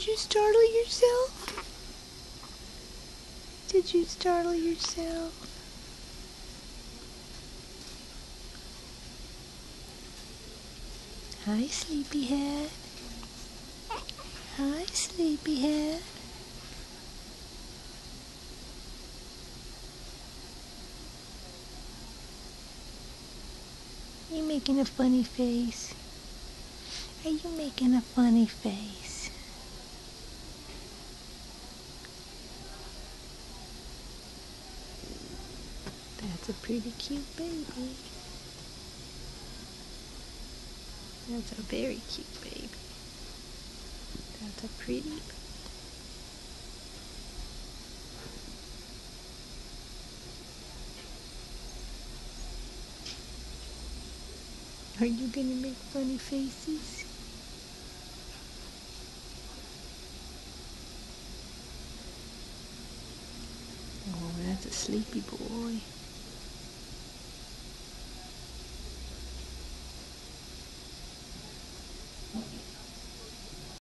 Did you startle yourself? Did you startle yourself? Hi, sleepyhead. Hi, sleepyhead. You making a funny face? Are you making a funny face? That's a pretty cute baby. That's a very cute baby. That's a pretty Are you gonna make funny faces? Oh, that's a sleepy boy.